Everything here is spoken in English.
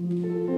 Mm-hmm.